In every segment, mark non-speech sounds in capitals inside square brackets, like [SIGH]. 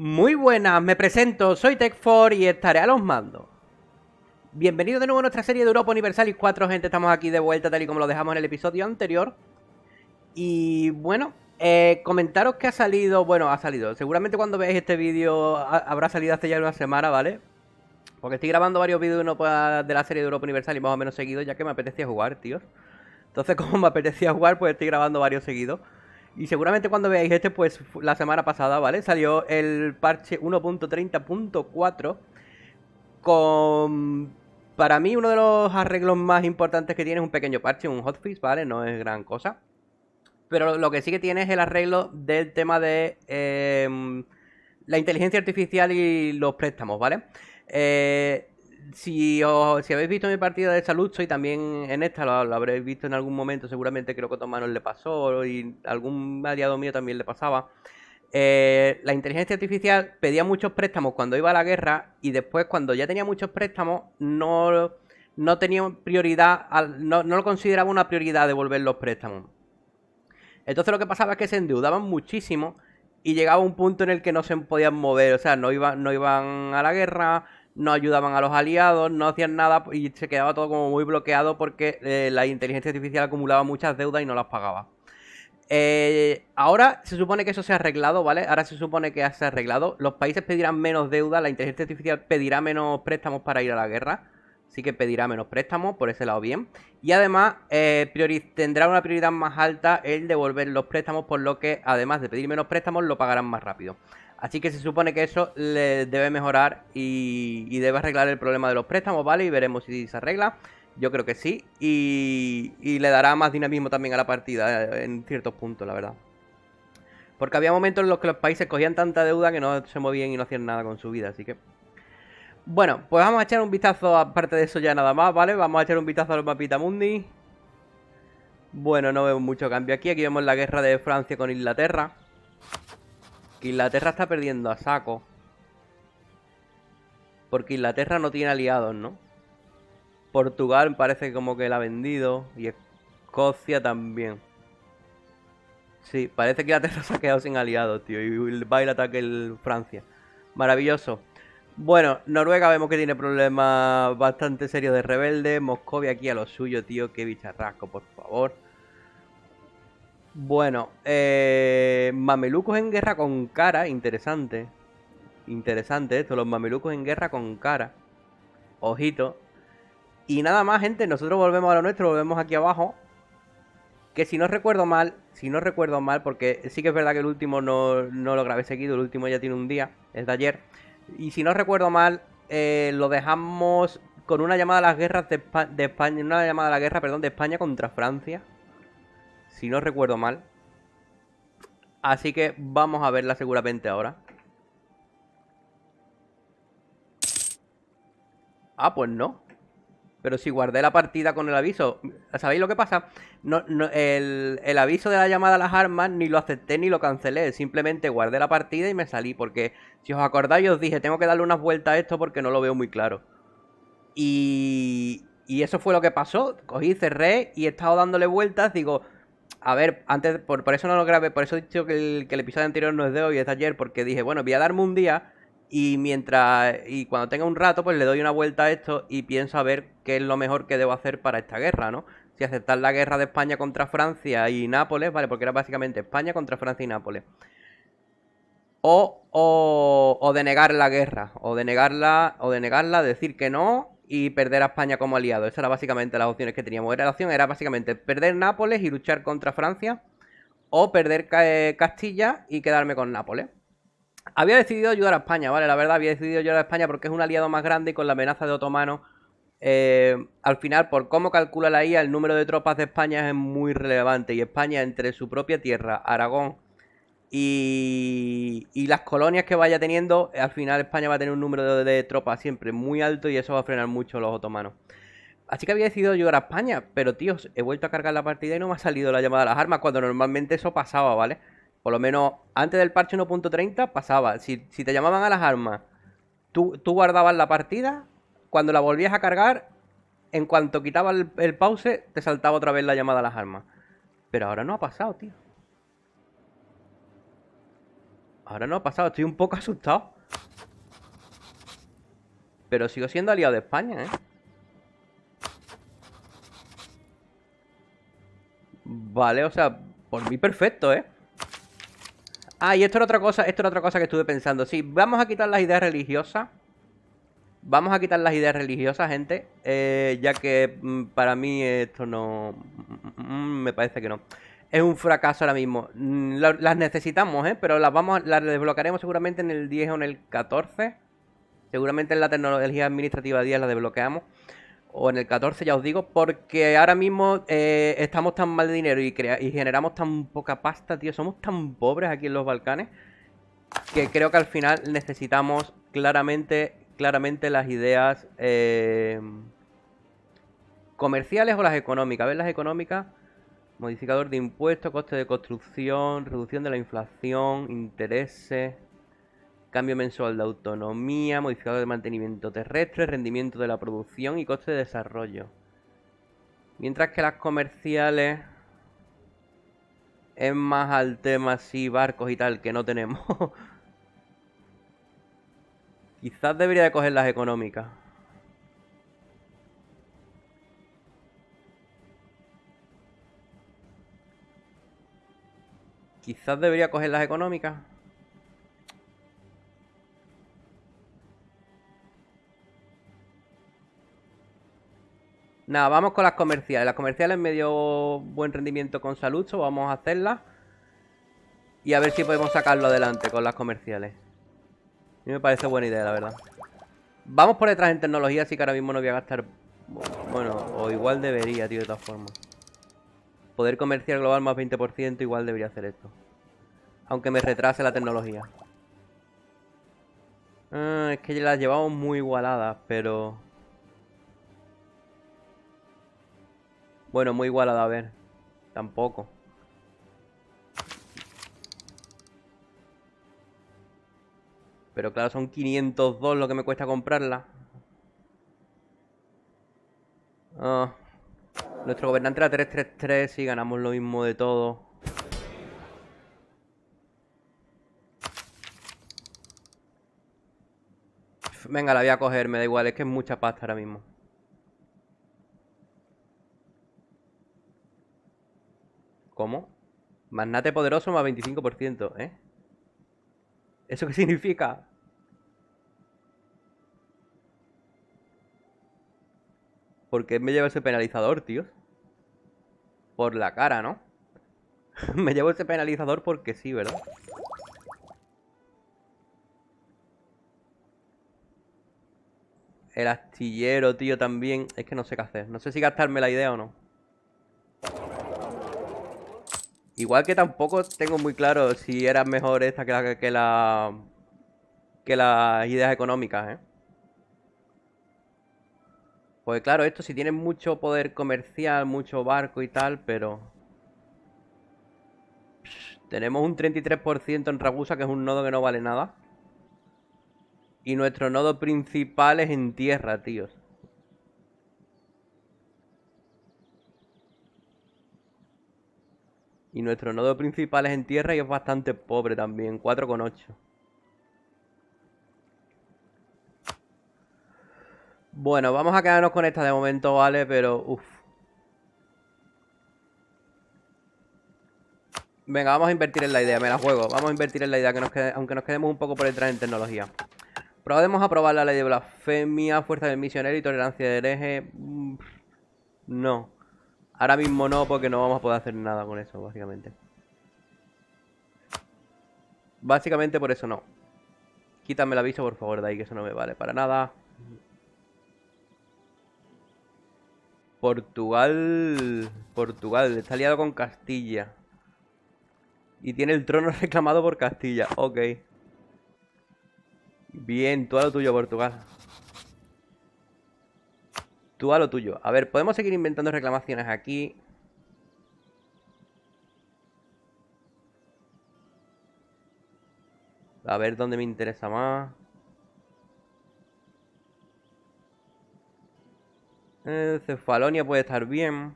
Muy buenas, me presento, soy Tech4 y estaré a los mandos. Bienvenidos de nuevo a nuestra serie de Europa Universalis 4, gente, estamos aquí de vuelta tal y como lo dejamos en el episodio anterior. Y bueno, eh, comentaros que ha salido, bueno, ha salido, seguramente cuando veáis este vídeo habrá salido hace ya una semana, ¿vale? Porque estoy grabando varios vídeos de la serie de Europa Universalis más o menos seguidos, ya que me apetecía jugar, tíos. Entonces, [LAUGHS] como me apetecía jugar, pues estoy grabando varios seguidos. Y seguramente cuando veáis este, pues la semana pasada, ¿vale? Salió el parche 1.30.4 con... Para mí uno de los arreglos más importantes que tiene es un pequeño parche, un hotfix, ¿vale? No es gran cosa. Pero lo que sí que tiene es el arreglo del tema de em, la inteligencia artificial y los préstamos, ¿vale? Eh, si, si habéis visto mi partida de salud, soy también en esta, lo, habréis visto en algún momento, seguramente creo que a Tomanos le pasó y algún aliado mío también le pasaba. Eh, la inteligencia artificial pedía muchos préstamos cuando iba a la guerra y después cuando ya tenía muchos préstamos no, no tenía prioridad, no, no lo consideraba una prioridad devolver los préstamos. Entonces lo que pasaba es que se endeudaban muchísimo y llegaba un punto en el que no se podían mover, o sea, no, iban no iban a la guerra, no ayudaban a los aliados, no hacían nada y se quedaba todo como muy bloqueado porque eh, la inteligencia artificial acumulaba muchas deudas y no las pagaba. Eh, ahora se supone que eso se ha arreglado, ¿vale? Ahora se supone que se ha arreglado. Los países pedirán menos deuda, la inteligencia artificial pedirá menos préstamos para ir a la guerra. Sí que pedirá menos préstamos, por ese lado bien. Y además eh, tendrá una prioridad más alta el devolver los préstamos, por lo que además de pedir menos préstamos, lo pagarán más rápido. Así que se supone que eso le debe mejorar y, debe arreglar el problema de los préstamos, ¿vale? Y veremos si se arregla. Yo creo que sí. Y, le dará más dinamismo también a la partida eh, en ciertos puntos, la verdad. Porque había momentos en los que los países cogían tanta deuda que no se movían y no hacían nada con su vida, así que... Bueno, pues vamos a echar un vistazo, aparte de eso ya nada más, ¿vale? Vamos a echar un vistazo a los mapitas mundi. Bueno, no vemos mucho cambio aquí. Aquí vemos la guerra de Francia con Inglaterra. Inglaterra está perdiendo a saco. Porque Inglaterra no tiene aliados, ¿no? Portugal parece como que la ha vendido. Y Escocia también. Sí, parece que Inglaterra [LAUGHS] se ha quedado sin aliados, tío. Y va el ataque el Francia. Maravilloso. Bueno, Noruega vemos que tiene problemas bastante serios de rebelde. Moscovia aquí a lo suyo, tío. Qué bicharrasco, por favor. Bueno, eh, mamelucos en guerra con cara, interesante. Interesante esto, los mamelucos en guerra con cara. Ojito. Y nada más, gente, nosotros volvemos a lo nuestro, volvemos aquí abajo. Que si no recuerdo mal, si no recuerdo mal, porque sí que es verdad que el último no, lo grabé seguido, el último ya tiene un día, es de ayer. Y si no recuerdo mal, eh, lo dejamos con una llamada a las guerras de, de España, una llamada a la guerra, perdón, de España contra Francia si no recuerdo mal. Así que vamos a verla seguramente ahora. Ah, pues no. Pero si guardé la partida con el aviso. ¿Sabéis lo que pasa? No, el, el, aviso de la llamada a las armas ni lo acepté ni lo cancelé. Simplemente guardé la partida y me salí. Porque si os acordáis, os dije, tengo que darle unas vueltas a esto porque no lo veo muy claro. Y, y eso fue lo que pasó. Cogí, cerré y he estado dándole vueltas. Digo, a ver, antes, por, eso no lo grabé, por eso he dicho que el, episodio anterior no es de hoy, es de ayer, porque dije, bueno, voy a darme un día y mientras, y cuando tenga un rato, pues le doy una vuelta a esto y pienso a ver qué es lo mejor que debo hacer para esta guerra, ¿no? Si aceptar la guerra de España contra Francia y Nápoles, ¿vale? Porque era básicamente España contra Francia y Nápoles. O, o, o denegar la guerra, o denegarla, o denegarla, decir que no y perder a España como aliado. Esas eran básicamente las opciones que teníamos. Era la opción era básicamente perder Nápoles y luchar contra Francia o perder eh, Castilla y quedarme con Nápoles. Había decidido ayudar a España, ¿vale? La verdad, había decidido ayudar a España porque es un aliado más grande y con la amenaza de otomano. Eh, al final, por cómo calcula la IA, el número de tropas de España es muy relevante. Y España, entre su propia tierra, Aragón y, las colonias que vaya teniendo, al final España va a tener un número de, tropas siempre muy alto y eso va a frenar mucho los otomanos. Así que había decidido ayudar a España, pero tíos, he vuelto a cargar la partida y no me ha salido la llamada a las armas, cuando normalmente eso pasaba, ¿vale? Por lo menos antes del parche 1.30 pasaba. Si, te llamaban a las armas, tú, tú, guardabas la partida, cuando la volvías a cargar, en cuanto quitabas el, el pause, te saltaba otra vez la llamada a las armas. Pero ahora no ha pasado, tío. Ahora no ha pasado, estoy un poco [LAUGHS] asustado. Pero sigo siendo aliado de España, ¿eh? Vale, o sea, por mí perfecto, ¿eh? Ah, y esto era otra cosa, esto era otra cosa que estuve pensando. Sí, vamos a quitar las ideas religiosas. Vamos a quitar las ideas religiosas, gente. Eh, ya que mm, para mí esto no... Mm, mm, me parece que no. Es un fracaso ahora mismo. Las necesitamos, ¿eh? Pero las vamos, las desbloquearemos seguramente en el 10 o en el 14. Seguramente en la tecnología administrativa 10 la desbloqueamos. O en el 14, ya os digo. Porque ahora mismo eh, estamos tan mal de dinero y, y generamos tan poca pasta, tío. Somos tan pobres aquí en los Balcanes. Que creo que al final necesitamos claramente claramente las ideas eh, comerciales o las económicas. A ver, las económicas, modificador de impuestos, coste de construcción, reducción de la inflación, intereses, cambio mensual de autonomía, modificador de mantenimiento terrestre, rendimiento de la producción y coste de desarrollo. Mientras que las comerciales es más al tema así, barcos y tal, que no tenemos. [LAUGHS] Quizás debería de coger las económicas. Quizás debería coger las económicas. Nada, vamos con las comerciales. Las comerciales medio buen rendimiento con salud, vamos a hacerlas. Y a ver si podemos sacarlo adelante con las comerciales mí me parece buena idea, la verdad. Vamos por detrás en tecnología, así que ahora mismo no voy a gastar... Bueno, o igual debería, tío, de todas formas. Poder comercial global más 20%, igual debería hacer esto. Aunque me retrase la tecnología. Ah, es que ya las llevamos muy igualadas, pero... Bueno, muy igualada, a ver. Tampoco. Pero claro, son 502 lo que me cuesta comprarla. Ah. Nuestro gobernante era 333 y ganamos lo mismo de todo. Venga, la voy a coger, me da igual, es que es mucha pasta ahora mismo. ¿Cómo? Magnate poderoso más 25%, ¿eh? ¿Eso qué significa? ¿Por qué me llevo ese penalizador, tío? Por la cara, ¿no? [LAUGHS] me llevo ese penalizador porque sí, ¿verdad? El astillero, tío, también. Es que no sé qué hacer. No sé si gastarme la idea o no. Igual que tampoco tengo muy claro si era mejor esta que la que la que las ideas económicas, ¿eh? Pues claro, esto si tiene mucho poder comercial, mucho barco y tal, pero... tenemos un 33% en Ragusa, que es un nodo que no vale nada. Y nuestro nodo principal es en tierra, tíos. Y nuestro nodo principal es en tierra y es bastante pobre también, 4,8. Bueno, vamos a quedarnos con esta de momento, ¿vale? Pero, uff. Venga, vamos a invertir en la idea, me la juego. Vamos a invertir en la idea, que nos quede, aunque nos quedemos un poco por detrás en tecnología. Podemos aprobar la ley de blasfemia, fuerza del misionero y tolerancia de hereje. No. Ahora mismo no, porque no vamos a poder hacer nada con eso, básicamente. Básicamente por eso no. Quítame el aviso, por favor, de ahí, que eso no me vale para nada. Portugal... Portugal, está aliado con Castilla. Y tiene el trono [LAUGHS] reclamado por Castilla. Ok. Bien, todo lo tuyo, Portugal. Tú a lo tuyo. A ver, podemos seguir inventando reclamaciones aquí. A ver dónde me interesa más. Eh, Cefalonia puede estar bien.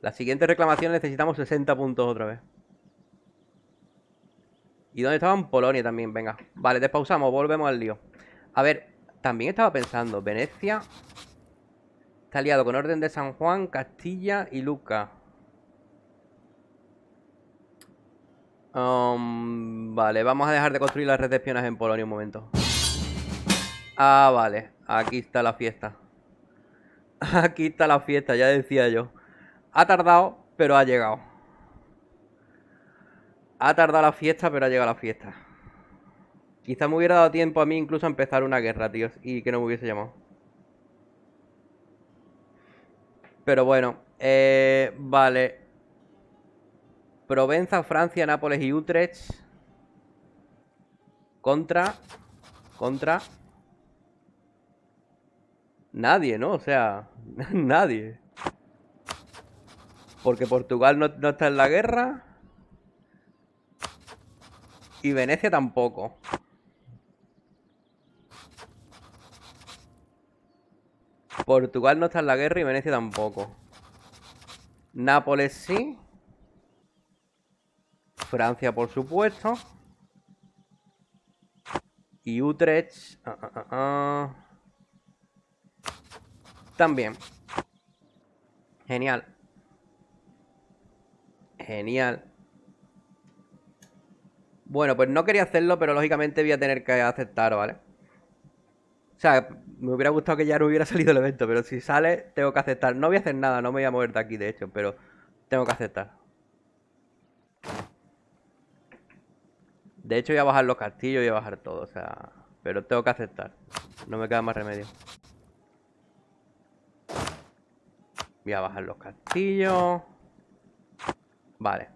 La siguiente reclamación necesitamos 60 puntos otra vez. ¿Y dónde estaban? Polonia también, venga. Vale, despausamos, volvemos al lío. A ver, también estaba pensando, Venecia está aliado con Orden de San Juan, Castilla y Luca. Um, vale, vamos a dejar de construir la red de espionaje en Polonia un momento. Ah, vale. Aquí está la fiesta. [LAUGHS] Aquí está la fiesta, ya decía yo. Ha tardado, pero ha llegado. Ha tardado la fiesta, pero ha llegado la fiesta. Quizá me hubiera dado tiempo a mí incluso a empezar una guerra, tíos, y que no me hubiese llamado. Pero bueno, eh, vale. Provenza, Francia, Nápoles y Utrecht. Contra. Contra. Nadie, ¿no? O sea, [LAUGHS] nadie. Porque Portugal no, no, está en la guerra. Y Venecia tampoco. Portugal no está en la guerra y Venecia tampoco. Nápoles sí. Francia, por supuesto. Y Utrecht. Uh, uh, uh, también. Genial. Genial. Bueno, pues no quería hacerlo, pero lógicamente voy a tener que aceptar, ¿vale? O sea, me hubiera gustado que ya no hubiera [LAUGHS] salido el evento, pero si sale, tengo que aceptar. No voy a hacer nada, no me voy a mover de aquí, de hecho, pero tengo que aceptar. De hecho, voy a bajar los castillos, voy a bajar todo, o sea... Pero tengo que aceptar. No me queda más remedio. Voy a bajar los castillos. Vale.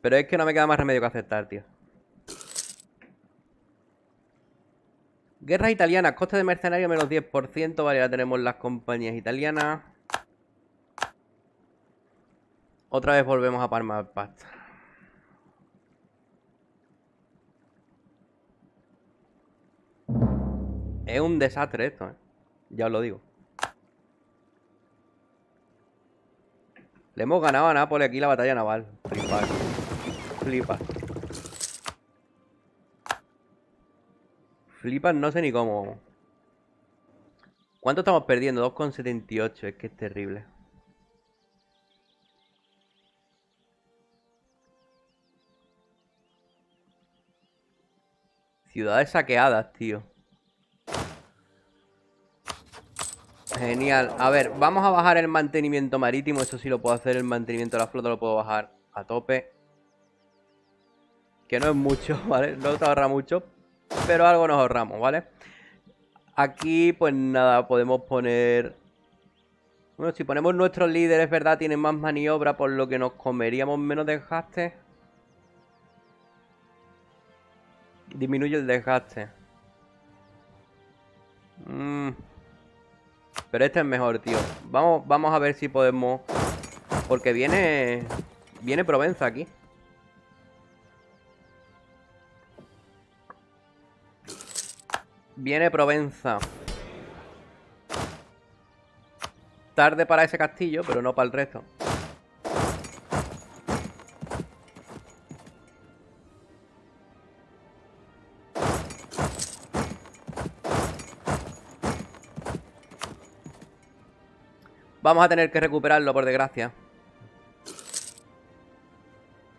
Pero es que no me queda más remedio que aceptar, tío. Guerra italiana, coste de mercenario menos 10%. Vale, ya tenemos las compañías italianas. Otra vez volvemos a palmar pasta. Es un desastre esto, ¿eh? Ya os lo digo. Le hemos ganado a Nápoles aquí la batalla naval. Flipa. Flipa. Flipas no sé ni cómo. ¿Cuánto estamos perdiendo? 2,78. Es que es terrible. Ciudades saqueadas, tío. Genial. A ver, vamos a bajar el mantenimiento marítimo. Eso sí lo puedo hacer. El mantenimiento de la flota lo puedo bajar a tope. Que no es mucho, [LAUGHS] ¿vale? No te ahorra mucho. Pero algo nos ahorramos, ¿vale? Aquí, pues nada, podemos poner... Bueno, si ponemos nuestros líderes, ¿verdad? Tienen más maniobra, por lo que nos comeríamos menos desgaste. Disminuye el desgaste. Mmm... Pero este es mejor, tío. Vamos, vamos a ver si podemos... Porque viene... Viene Provenza aquí. Viene Provenza. Tarde para ese castillo, pero no para el resto. Vamos a tener que recuperarlo, por desgracia.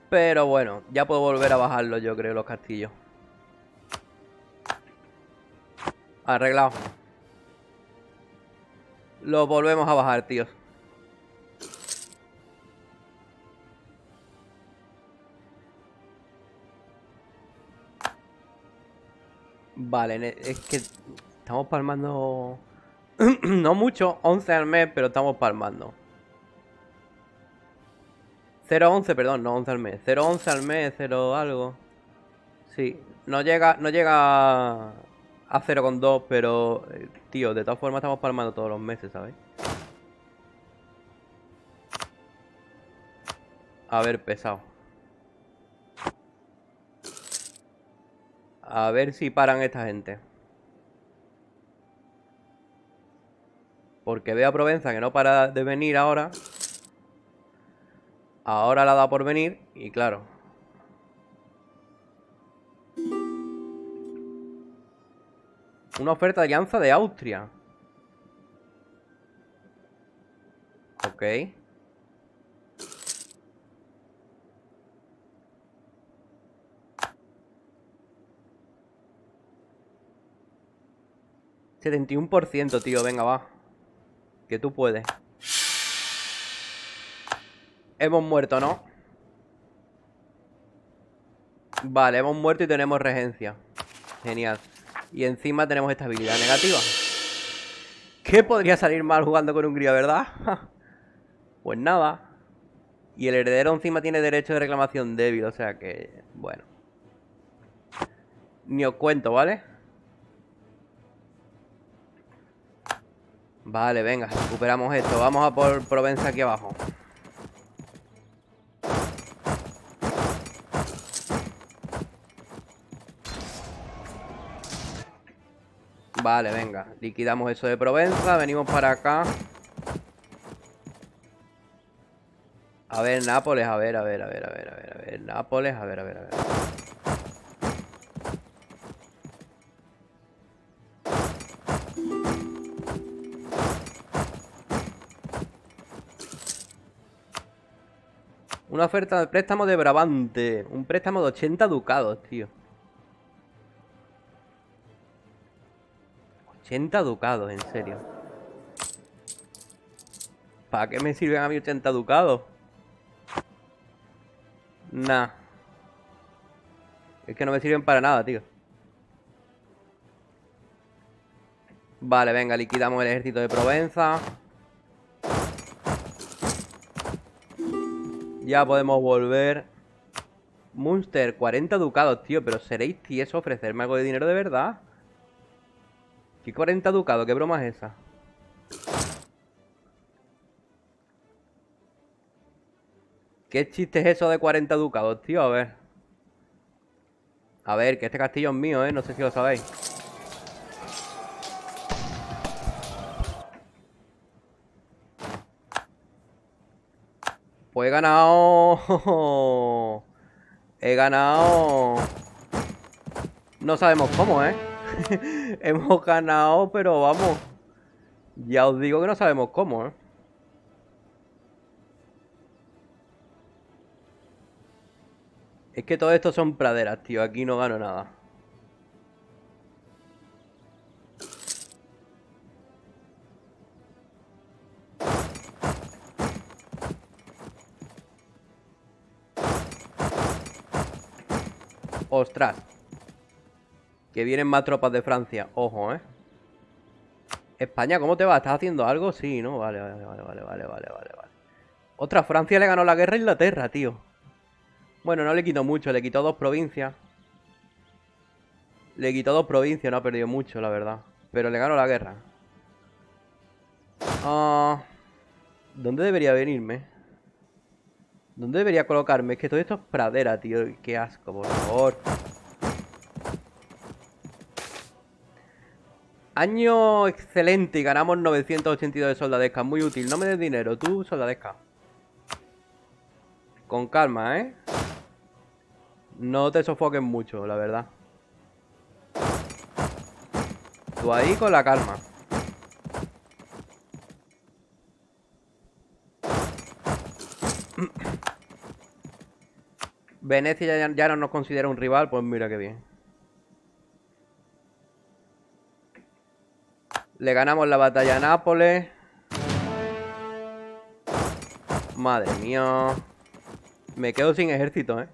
Pero bueno, ya puedo volver a bajarlo, yo creo, los castillos. Arreglado. Lo volvemos a bajar, tíos. Vale, es que estamos palmando [CLEARS THROAT] no mucho, 11 al mes, pero estamos palmando. 0.11, perdón, no 11 al mes. 0.11 al mes, 0 algo. Sí, no llega, no llega a 0.2, pero, eh, tío, de todas formas estamos palmando todos los meses, ¿sabes? A ver, pesado. A ver si paran esta gente. Porque veo a Provenza que no para de venir ahora. Ahora la da por venir y claro. Una oferta de alianza de Austria. Ok. ...71%, tío, venga, va. Que tú puedes. Hemos muerto, ¿no? Vale, hemos muerto y tenemos regencia. Genial. Y encima tenemos estabilidad negativa. ¿Qué podría salir mal jugando con Hungría, verdad? [LAUGHS] pues nada. Y el heredero encima tiene derecho de reclamación débil, o sea que... Bueno. Ni os cuento, ¿vale? Vale, venga, recuperamos esto. Vamos a por Provenza aquí abajo. Vale, venga. Liquidamos eso de Provenza. Venimos para acá. A ver, Nápoles. A ver, a ver, a ver, a ver, a ver. A ver, Nápoles. A ver, a ver, a ver. Una oferta de préstamo de Brabante. Un préstamo de 80 ducados, tío. 80 ducados, en serio. ¿Para qué me sirven a mí 80 ducados? Nah. Es que no me sirven para nada, tío. Vale, venga, liquidamos el ejército de Provenza. Ya podemos volver. Munster, 40 ducados, tío. Pero seréis tiesos ofrecerme algo de dinero de verdad. ¿Qué 40 ducados? ¿Qué broma es esa? ¿Qué chiste es eso de 40 ducados, tío? A ver. A ver, que este castillo es mío, ¿eh? No sé si lo sabéis. Pues he ganado... [LAUGHS] He ganado... No sabemos cómo, ¿eh? [LAUGHS] Hemos ganado, pero vamos. Ya os digo que no sabemos cómo, ¿eh? Es que todo esto son praderas, tío. Aquí no gano nada. Que vienen más tropas de Francia. Ojo, ¿eh? España, ¿cómo te va? ¿Estás haciendo algo? Sí, ¿no? Vale, vale, vale, vale, vale, vale, vale. Otra, Francia le ganó la guerra a Inglaterra, tío. Bueno, no le quitó mucho, le quitó dos provincias. Le quitó dos provincias, no ha perdido mucho, la verdad. Pero le ganó la guerra. Ah, ¿Dónde debería venirme? ¿Dónde debería colocarme? Es que todo esto es pradera, tío. Qué asco, por favor. Año excelente y ganamos 982 de soldadesca. Muy útil. No me des dinero, tú, soldadesca. Con calma, ¿eh? No te sofoques mucho, la verdad. Tú ahí con la calma. Venecia ya, no nos considera un rival, pues mira qué bien. Le ganamos la batalla a Nápoles. Madre mía. Me quedo sin ejército, ¿eh?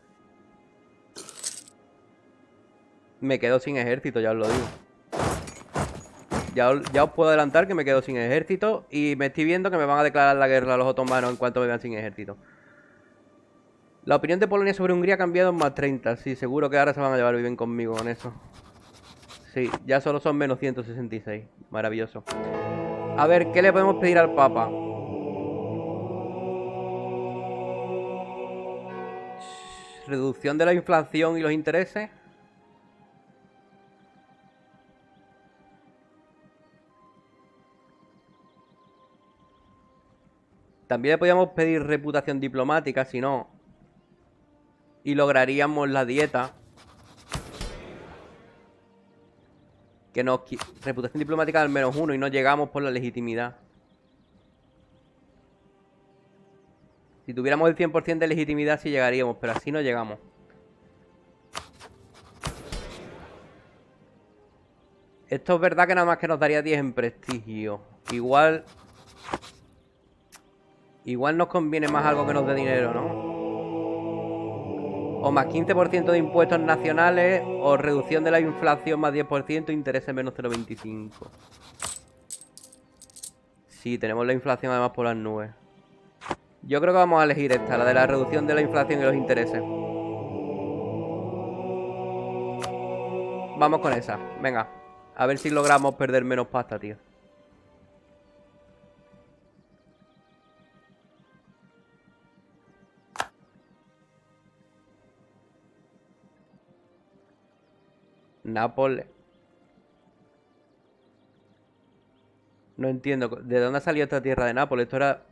Me quedo sin ejército, ya os lo digo. Ya, ya, os puedo adelantar que me quedo sin ejército y me estoy viendo que me van a declarar la guerra a los otomanos en cuanto me vean sin ejército. La opinión de Polonia sobre Hungría ha cambiado más 30. Sí, seguro que ahora se van a llevar bien conmigo con eso. Sí, ya solo son menos 166. Maravilloso. A ver, ¿qué le podemos pedir al Papa? Reducción de la inflación y los intereses. También le podíamos pedir reputación diplomática, si no. Y lograríamos la dieta. Que nos... Reputación diplomática al menos uno y no llegamos por la legitimidad. Si tuviéramos el 100% de legitimidad sí llegaríamos, pero así no llegamos. Esto es verdad que nada más que nos daría 10 en prestigio. Igual... Igual nos conviene más algo que nos dé dinero, ¿no? O más 15% de impuestos nacionales o reducción de la inflación más 10%, intereses menos 0,25. Sí, tenemos la inflación además por las nubes. Yo creo que vamos a elegir esta, la de la reducción de la inflación y los intereses. Vamos con esa, venga. A ver si logramos perder menos pasta, tío. Nápoles. No entiendo. ¿De dónde ha salido esta tierra de Nápoles? Esto era...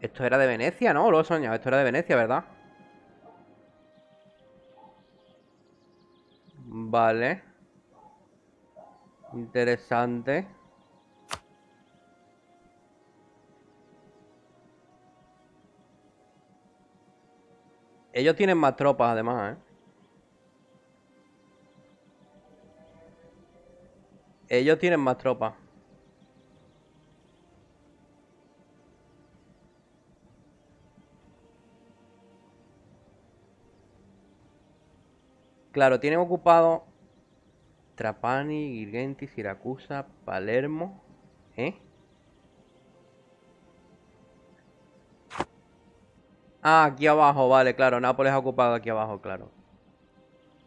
Esto era de Venecia, ¿no? Lo he soñado. Esto era de Venecia, ¿verdad? Vale. Interesante. Ellos tienen más tropas además, ¿eh? Ellos tienen más tropas. Claro, tienen ocupado Trapani, Girgenti, Siracusa, Palermo. ¿Eh? Ah, aquí abajo, vale, claro. Nápoles ha ocupado aquí abajo, claro.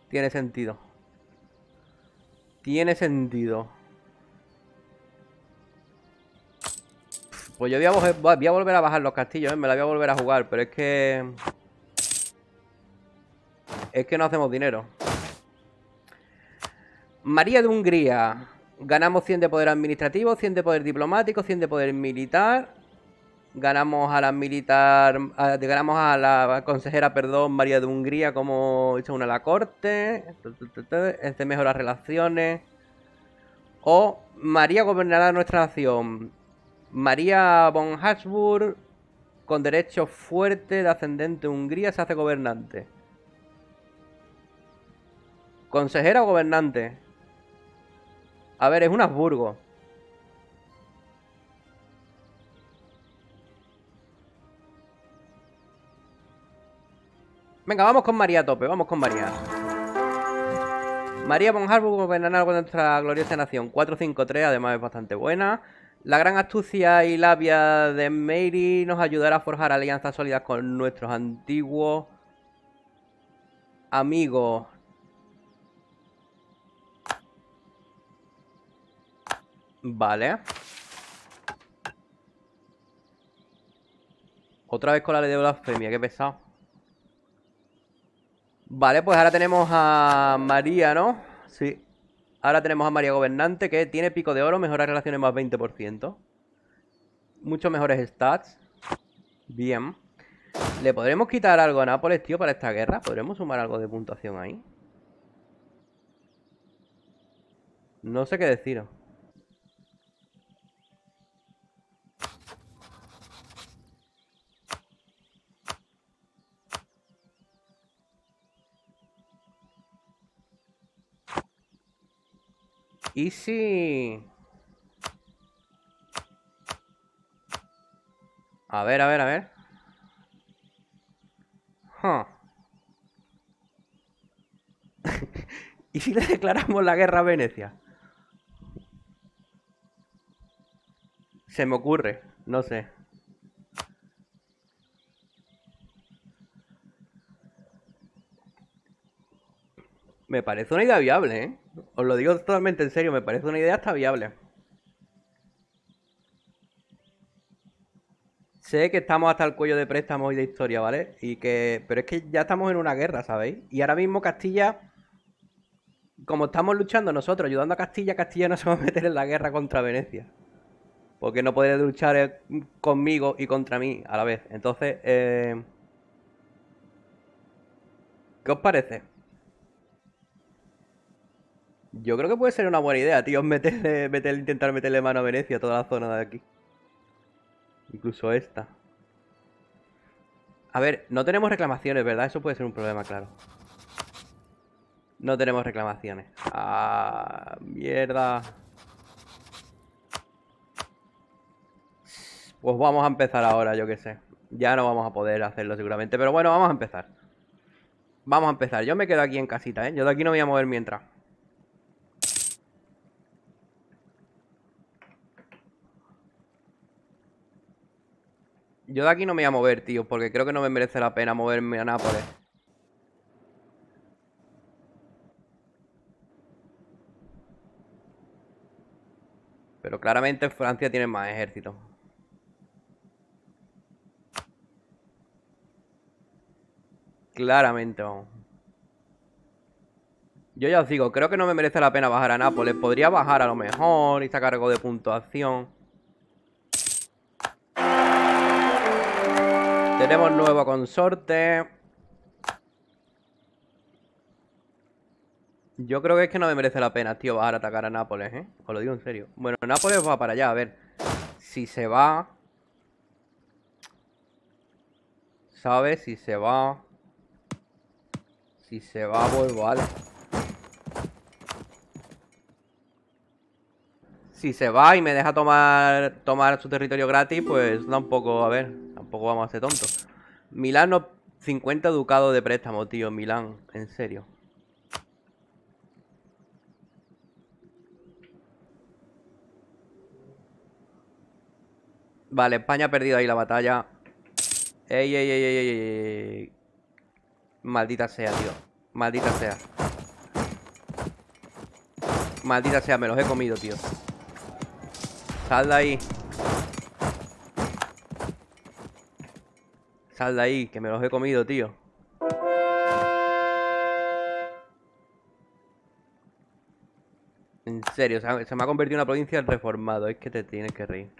Tiene sentido. Tiene sentido. Pues yo voy a, volver a bajar los castillos, ¿eh? me la voy a volver a jugar, pero es que... Es que no hacemos dinero. María de Hungría. Ganamos 100 de poder administrativo, 100 de poder diplomático, 100 de poder militar. Ganamos a la militar, ganamos a la consejera, perdón, María de Hungría como hizo una a la corte. Este mejora relaciones. O María gobernará nuestra nación. María von Habsburg, con derecho fuerte de ascendente Hungría, se hace gobernante. Consejera o gobernante. A ver, es un Habsburgo. Venga, vamos con María a tope, vamos con María. María von Harburg gobernará con nuestra gloriosa nación. 453, además es bastante buena. La gran astucia y labia de Mary nos ayudará a forjar alianzas sólidas con nuestros antiguos amigos. Vale. Otra vez con la ley de blasfemia, qué pesado. Vale, pues ahora tenemos a María, ¿no? Sí. Ahora tenemos a María Gobernante, que tiene pico de oro, mejora relaciones más 20%. Muchos mejores stats. Bien. ¿Le podremos quitar algo a Nápoles, tío, para esta guerra? ¿Podremos sumar algo de puntuación ahí? No sé qué deciros. ¿Y si...? A ver, a ver, a ver. [LAUGHS] ¿Y si le declaramos la guerra a Venecia? Se me ocurre, no sé. Me parece una idea viable, ¿eh? Os lo digo totalmente en serio, me parece una idea hasta viable. Sé que estamos hasta el cuello de préstamos y de historia, ¿vale? Y que. Pero es que ya estamos en una guerra, ¿sabéis? Y ahora mismo Castilla como estamos luchando nosotros, ayudando a Castilla, Castilla no se va a meter en la guerra contra Venecia. Porque no puede luchar eh, conmigo y contra mí a la vez. Entonces, eh... ¿qué os parece? Yo creo que puede ser una buena idea, tío, [LAUGHS] meterle, intentar meterle mano a Venecia, toda la zona de aquí. Incluso esta. A ver, no tenemos reclamaciones, ¿verdad? Eso puede ser un problema, claro. No tenemos reclamaciones. Ah, mierda. Pues vamos a empezar ahora, yo qué sé. Ya no vamos a poder hacerlo seguramente. Pero bueno, vamos a empezar. Vamos a empezar. Yo me quedo aquí en casita, ¿eh? Yo de aquí no voy a mover mientras. Yo de aquí no me voy a mover, tío, porque creo que no me merece la pena moverme a Nápoles. Pero claramente Francia tiene más ejército. Claramente. Yo ya os digo, creo que no me merece la pena bajar a Nápoles. Podría bajar a lo mejor y sacar algo de puntuación. Tenemos nuevo consorte. Yo creo que es que no me merece la pena, tío, bajar a atacar a Nápoles, ¿eh? Os lo digo en serio. Bueno, Nápoles va para allá, a ver. Si se va... ¿Sabes? Si se va... Si se va, pues vale. Si se va y me deja tomar, tomar su territorio gratis, pues da un poco, a ver, tampoco vamos a ser tontos. Milán, no, 50 ducados de préstamo, tío, Milán, en serio. Vale, España ha perdido ahí la batalla. Ey, ey, ey, ey, ey. Maldita sea, tío. Maldita sea. Maldita sea, me los he comido, tío. Sal de ahí. Sal de ahí, que me los he comido, tío. En serio, se me ha convertido en una provincia reformado. Es que te tienes que reír.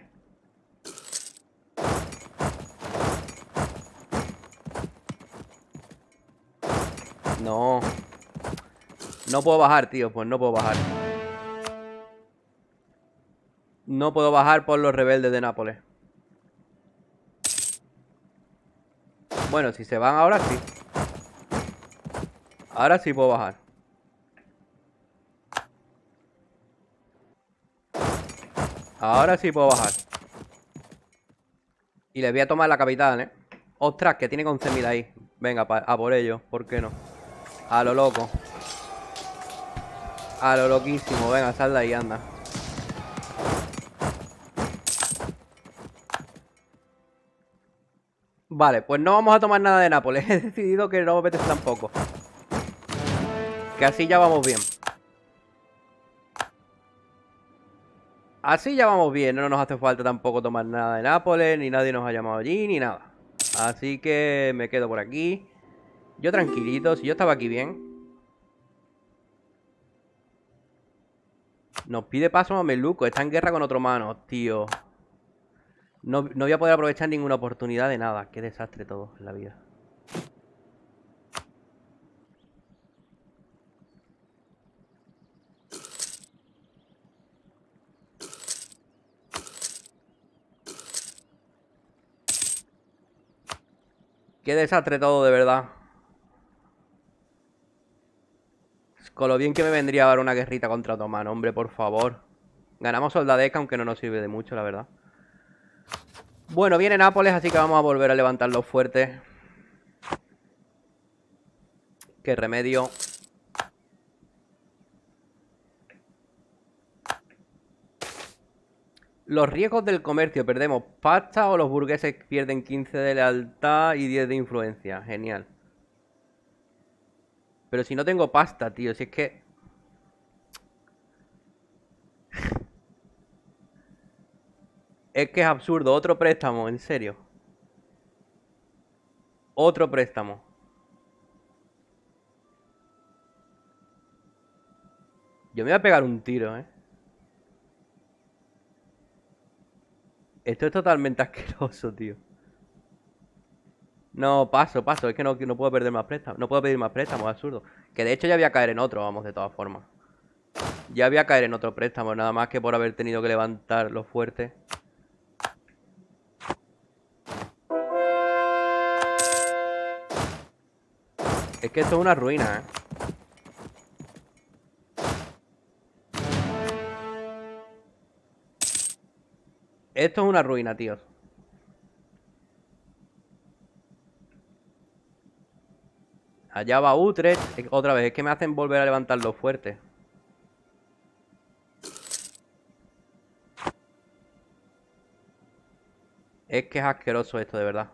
No. No puedo bajar, tío. Pues no puedo bajar. No puedo bajar por los rebeldes de Nápoles. Bueno, si se van ahora sí. Ahora sí puedo bajar. Ahora sí puedo bajar. Y les voy a tomar la capital, ¿eh? Ostras, que tiene 11.000 ahí. Venga, a por ello. ¿Por qué no? A lo loco. A lo loquísimo. Venga, sal de ahí, anda. Vale, pues no vamos a tomar nada de Nápoles. [LAUGHS] He decidido que no me apetece tampoco. Que así ya vamos bien. Así ya vamos bien. No nos hace falta tampoco tomar nada de Nápoles. Ni nadie nos ha llamado allí, ni nada. Así que me quedo por aquí. Yo tranquilito. Si yo estaba aquí bien. Nos pide paso a Meluco. Está en guerra con otro mano, tío. No, voy a poder aprovechar ninguna oportunidad de nada. Qué desastre todo en la vida. Qué desastre todo, de verdad. Con lo bien que me vendría ahora una guerrita contra Otomano, hombre, por favor. Ganamos soldadeca, aunque no nos sirve de mucho, la verdad. Bueno, viene Nápoles, así que vamos a volver a levantarlo fuerte. Qué remedio. Los riesgos del comercio. Perdemos pasta o los burgueses pierden 15 de lealtad y 10 de influencia. Genial. Pero si no tengo pasta, tío. Si es que... Es que es absurdo. Otro préstamo, en serio. Otro préstamo. Yo me voy a pegar un tiro, ¿eh? Esto es totalmente [LAUGHS] asqueroso, tío. No, paso, paso. Es que no, no puedo perder más préstamos. No puedo pedir más préstamos, absurdo. Que de hecho ya voy a caer en otro, vamos, de todas formas. Ya voy a caer en otro préstamo, nada más que por haber tenido que levantar lo fuerte. Es que esto es una ruina, ¿eh? Esto es una ruina, tíos. Allá va Utrecht. Otra vez, es que me hacen volver a levantarlo fuerte. Es que es asqueroso esto, de verdad.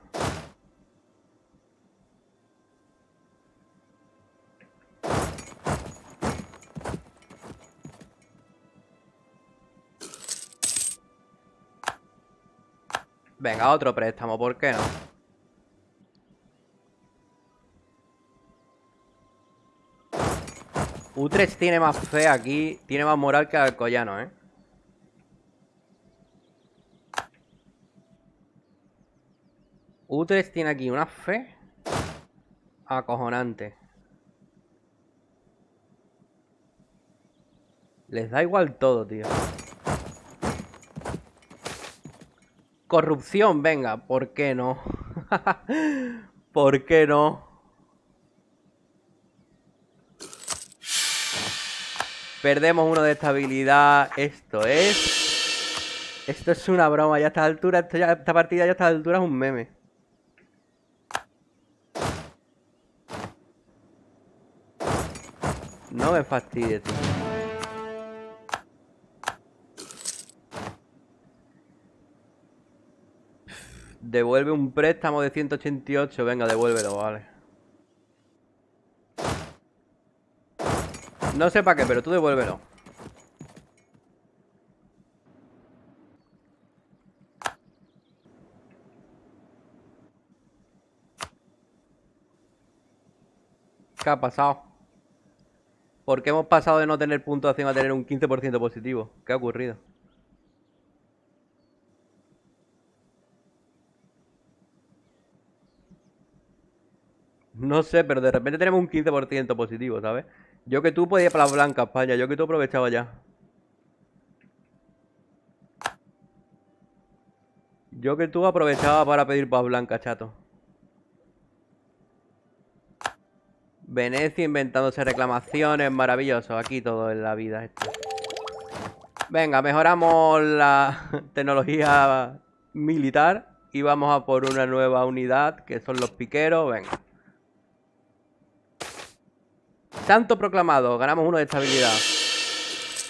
Venga, otro préstamo, ¿por qué no? Utrecht tiene más fe aquí, tiene más moral que Alcoyano, ¿eh? Utrecht tiene aquí una fe acojonante. Les da igual todo, tío. Corrupción, venga, ¿por qué no? [LAUGHS] ¿Por qué no? Perdemos uno de estabilidad. Esto es... Esto es una broma. Ya a esta altura, esta partida ya a esta altura es un meme. No me fastidies, tío. Devuelve un préstamo de 188. Venga, devuélvelo, vale. No sé para qué, pero tú devuélvelo. ¿Qué ha pasado? ¿Por qué hemos pasado de no tener puntuación a tener un 15% positivo? ¿Qué ha ocurrido? No sé, pero de repente tenemos un 15% positivo, ¿sabes? Yo que tú podías para la blanca, España. Yo que tú aprovechaba ya. Yo que tú aprovechaba para pedir paz blanca, chato. Venecia inventándose reclamaciones, maravilloso. Aquí todo en la vida. Venga, mejoramos la [LAUGHS] tecnología militar y vamos a por una nueva unidad que son los piqueros. Venga. Santo proclamado. Ganamos uno de estabilidad.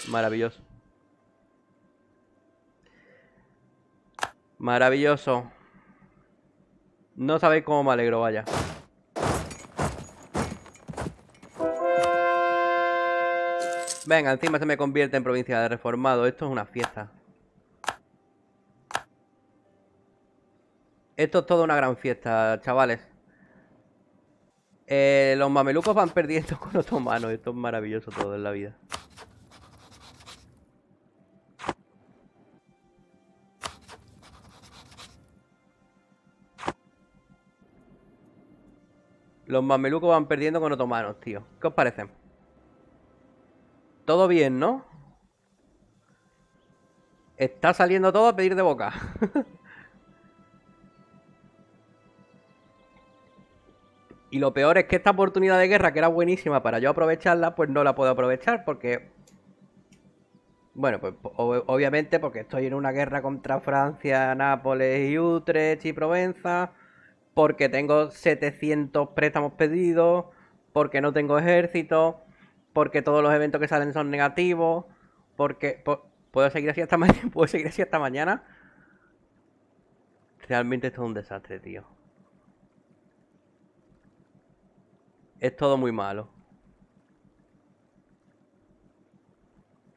Maravilloso. Maravilloso. No sabéis cómo me alegro, vaya. Venga, encima se me convierte en provincia de reformado. Esto es una fiesta. Esto es toda una gran fiesta, chavales. Eh, los mamelucos van perdiendo [LAUGHS] con otomanos. Esto es maravilloso todo en la vida. Los mamelucos van perdiendo con otomanos, tío. ¿Qué os parece? Todo bien, ¿no? Está saliendo todo a pedir de boca. [LAUGHS] Y lo peor es que esta oportunidad de guerra, que era buenísima para yo aprovecharla, pues no la puedo aprovechar porque... Bueno, pues obviamente porque estoy en una guerra contra Francia, Nápoles y Utrecht y Provenza, porque tengo 700 préstamos pedidos, porque no tengo ejército, porque todos los eventos que salen son negativos, porque... ¿Puedo seguir así hasta [LAUGHS] mañana? ¿Puedo seguir así hasta mañana? Realmente esto es un desastre, tío. Es todo muy malo.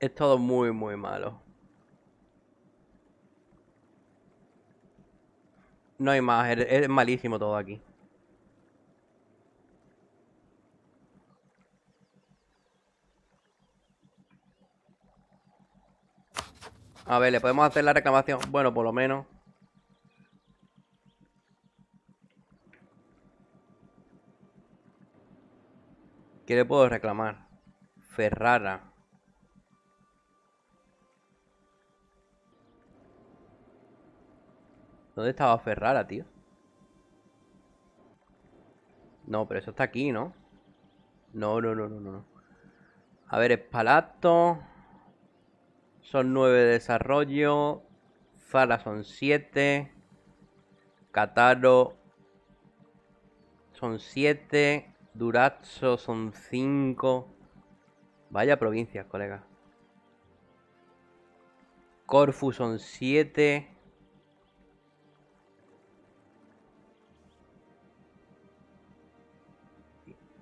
Es todo muy, muy malo. No hay más, es malísimo todo aquí. A ver, le podemos hacer la reclamación. Bueno, por lo menos. ¿Qué le puedo reclamar? Ferrara. ¿Dónde estaba Ferrara, tío? No, pero eso está aquí, ¿no? No, no, no, no, no. A ver, Espalato. Son nueve de desarrollo. Zara son siete. Cataro son siete. Durazzo son cinco. Vaya provincias, colega. Corfu son siete.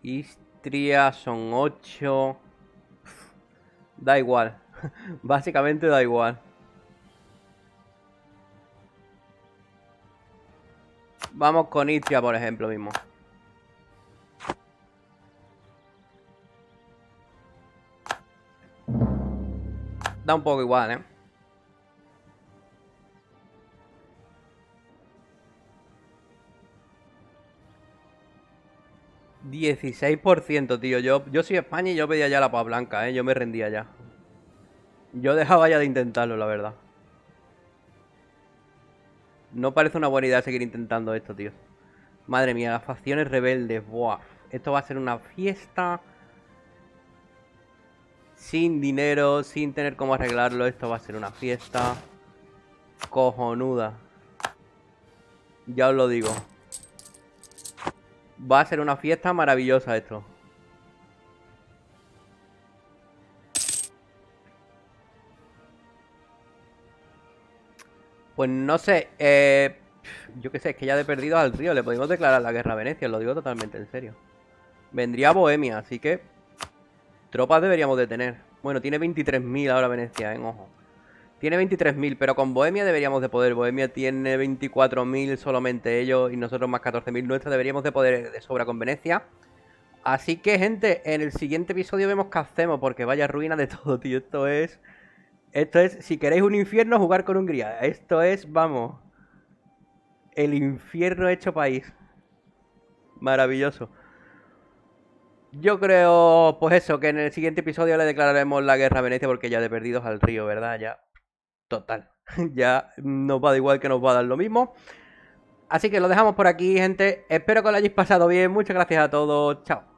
Istria son 8. Da igual. [LAUGHS] Básicamente da igual. Vamos con Istria, por ejemplo, mismo. Da un poco igual, ¿eh? 16%, tío. Yo, yo soy España y yo pedía ya la paz blanca, ¿eh? Yo me rendía ya. Yo dejaba ya de intentarlo, la verdad. No parece una buena idea seguir intentando esto, tío. Madre mía, las facciones rebeldes. Buah. Esto va a ser una fiesta. Sin dinero, sin tener cómo arreglarlo. Esto va a ser una fiesta. Cojonuda. Ya os lo digo. Va a ser una fiesta maravillosa esto. Pues no sé, eh, yo qué sé, es que ya de perdido al río le podemos declarar la guerra a Venecia, lo digo totalmente en serio. Vendría Bohemia, así que tropas deberíamos de tener. Bueno, tiene 23.000 ahora Venecia, en ojo. Tiene 23.000, pero con Bohemia deberíamos de poder. Bohemia tiene 24.000 solamente ellos y nosotros más 14.000 nuestros. Deberíamos de poder de sobra con Venecia. Así que, gente, en el siguiente episodio vemos qué hacemos, porque vaya ruina de [LAUGHS] todo, tío. Esto es... Esto es, si queréis un infierno, jugar con Hungría. Esto es, vamos... El infierno hecho país. Maravilloso. Yo creo, pues eso, que en el siguiente episodio le declararemos la guerra a Venecia porque ya de perdidos al río, ¿verdad? Ya total. [LAUGHS] ya nos va a igual que nos va a dar lo mismo. Así que lo dejamos por aquí, gente. Espero que lo hayáis pasado bien. Muchas gracias a todos. Chao.